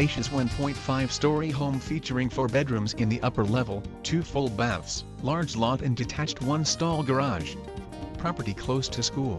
spacious 1.5-story home featuring four bedrooms in the upper level, two full baths, large lot and detached one-stall garage. Property close to school.